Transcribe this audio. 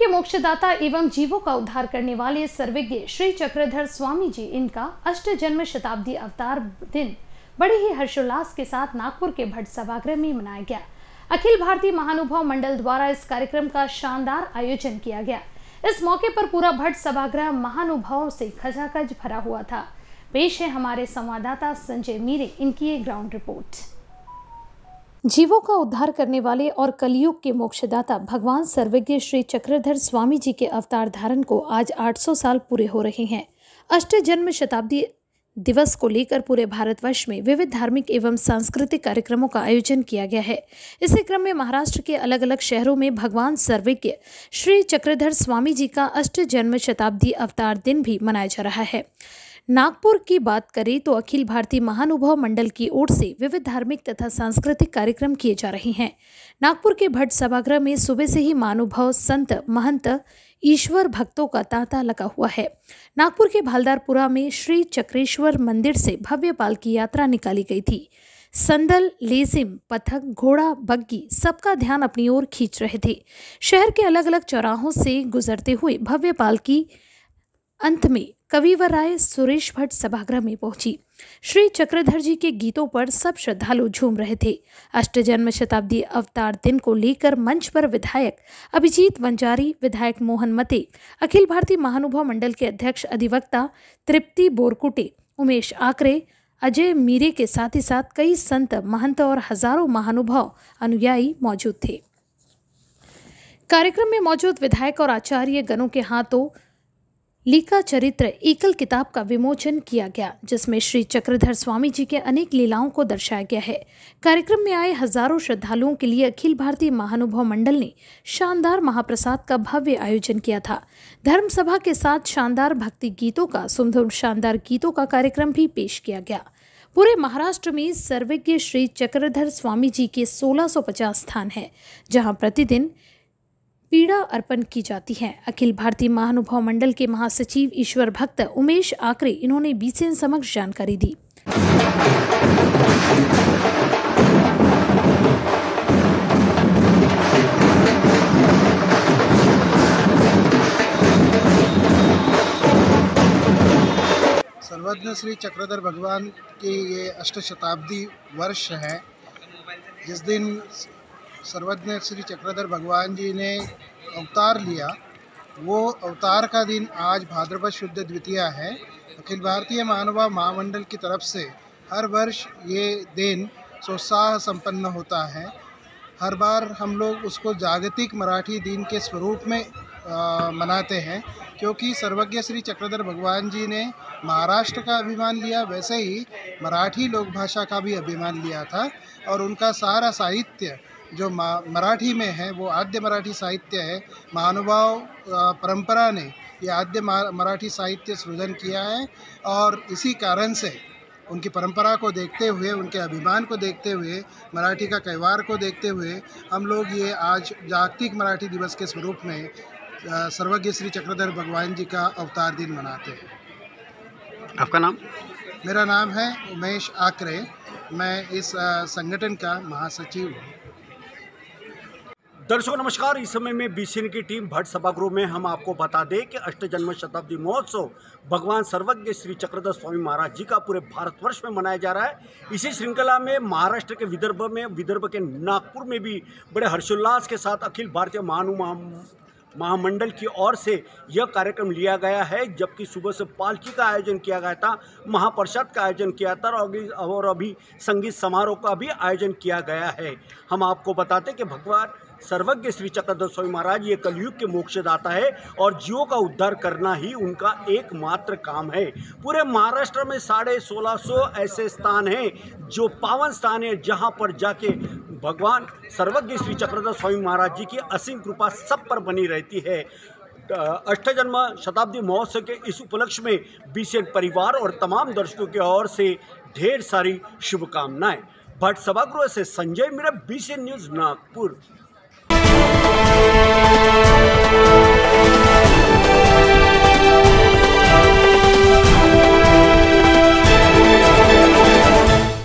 के मोक्षदाता एवं जीवों का उद्धार करने वाले सर्वज्ञ श्री चक्रधर स्वामी जी इनका अष्ट जन्म शताब्दी अवतार दिन बड़े ही हर्षोल्लास के साथ नागपुर के भट्ट सभागृह में मनाया गया। अखिल भारतीय महानुभाव मंडल द्वारा इस कार्यक्रम का शानदार आयोजन किया गया। इस मौके पर पूरा भट्ट सभागृह महानुभावों से खचाखच भरा हुआ था। पेश है हमारे संवाददाता संजय मीरे, इनकी एक ग्राउंड रिपोर्ट। जीवों का उद्धार करने वाले और कलयुग के मोक्षदाता भगवान सर्वज्ञ श्री चक्रधर स्वामी जी के अवतार धारण को आज 800 साल पूरे हो रहे हैं। अष्ट जन्म शताब्दी दिवस को लेकर पूरे भारतवर्ष में विविध धार्मिक एवं सांस्कृतिक कार्यक्रमों का आयोजन किया गया है। इसी क्रम में महाराष्ट्र के अलग अलग शहरों में भगवान सर्वज्ञ श्री चक्रधर स्वामी जी का अष्ट जन्म शताब्दी अवतार दिन भी मनाया जा रहा है। नागपुर की बात करें तो अखिल भारतीय महानुभव मंडल की ओर से विविध धार्मिक तथा सांस्कृतिक कार्यक्रम किए जा रहे हैं। नागपुर के भट्ट सभागृह में सुबह से ही महानुभव संत महंत ईश्वर भक्तों का तांता लगा हुआ है। नागपुर के भालदारपुरा में श्री चक्रेश्वर मंदिर से भव्य पाल की यात्रा निकाली गई थी। संदल लेजिम पथक, घोड़ा, बग्गी सबका ध्यान अपनी ओर खींच रहे थे। शहर के अलग अलग चौराहों से गुजरते हुए भव्य पाल की अंत में कविवर राय सुरेश भट्ट सभागृह में पहुँची। श्री चक्रधर जी के गीतों पर सब श्रद्धालु झूम रहे थे। अष्टजन्म शताब्दी अवतार दिन को लेकर मंच पर विधायक अभिजीत वंजारी, विधायक मोहन मते, अखिल भारतीय महानुभव मंडल के अध्यक्ष अधिवक्ता तृप्ति बोरकुटे, उमेश आकरे, अजय मीरे के साथ ही साथ कई संत, महंत और हज़ारों महानुभाव अनुयायी मौजूद थे। कार्यक्रम में मौजूद विधायक और आचार्य गणों के हाथों लीका चरित्र एकल किताब का विमोचन किया गया, जिसमें श्री चक्रधर स्वामी जी के अनेक लीलाओं को दर्शाया गया है। कार्यक्रम में आए हज़ारों श्रद्धालुओं के लिए अखिल भारतीय महानुभव मंडल ने शानदार महाप्रसाद का भव्य आयोजन किया था। धर्म सभा के साथ शानदार भक्ति गीतों का, सुंदर शानदार गीतों का कार्यक्रम भी पेश किया गया। पूरे महाराष्ट्र में सर्वज्ञ श्री चक्रधर स्वामी जी के 1650 स्थान है, जहाँ प्रतिदिन पीड़ा अर्पण की जाती है। अखिल भारतीय महानुभाव मंडल के महासचिव ईश्वर भक्त उमेश आकरे इन्होंने बीसीएन समक्ष जानकारी दी। सर्वज्ञ श्री चक्रधर भगवान की ये अष्ट शताब्दी वर्ष है। जिस दिन सर्वज्ञ श्री चक्रधर भगवान जी ने अवतार लिया। वो अवतार का दिन आज भाद्रपद शुद्ध द्वितीया है। अखिल भारतीय मानवा महामंडल की तरफ़ से हर वर्ष ये दिन सोत्साह संपन्न होता है। हर बार हम लोग उसको जागतिक मराठी दिन के स्वरूप में आ, मनाते हैं क्योंकि सर्वज्ञ श्री चक्रधर भगवान जी ने महाराष्ट्र का अभिमान लिया वैसे ही मराठी लोक भाषा का भी अभिमान लिया था और उनका सारा साहित्य जो मराठी में है वो आद्य मराठी साहित्य है महानुभाव परंपरा ने ये आद्य मराठी साहित्य सृजन किया है और इसी कारण से उनकी परंपरा को देखते हुए उनके अभिमान को देखते हुए मराठी का त्यौहार को देखते हुए हम लोग ये आज जागतिक मराठी दिवस के स्वरूप में सर्वज्ञ श्री चक्रधर भगवान जी का अवतार दिन मनाते हैं। आपका नाम? मेरा नाम है उमेश आकरे मैं इस संगठन का महासचिव हूँ। दर्शकों, नमस्कार। इस समय में बीसीएन की टीम भट्ट सभागृह में हम आपको बता दें कि अष्ट जन्म शताब्दी महोत्सव भगवान सर्वज्ञ श्री चक्रधर स्वामी महाराज जी का पूरे भारतवर्ष में मनाया जा रहा है। इसी श्रृंखला में महाराष्ट्र के विदर्भ में, विदर्भ के नागपुर में भी बड़े हर्षोल्लास के साथ अखिल भारतीय महानु महामंडल की ओर से यह कार्यक्रम लिया गया है, जबकि सुबह से पालकी का आयोजन किया गया था, महाप्रसाद का आयोजन किया था, और अभी संगीत समारोह का भी आयोजन किया गया है। हम आपको बताते कि भगवान सर्वज्ञ श्री चक्रधर स्वामी महाराज, ये कलयुग के मोक्षदाता है, और जीवों का उद्धार करना ही उनका एकमात्र काम है। पूरे महाराष्ट्र में साढ़े सोलह सौ ऐसे स्थान हैं, जो पावन स्थान है, जहाँ पर जाके भगवान सर्वज्ञ श्री चक्रधर स्वामी महाराज जी की असीम कृपा सब पर बनी रहती है। अष्टजन्म शताब्दी महोत्सव के इस उपलक्ष्य में बीसीएन परिवार और तमाम दर्शकों की ओर से ढेर सारी शुभकामनाएँ। भट्ट सभागृह से संजय मेरा बीसीएन न्यूज़ नागपुर।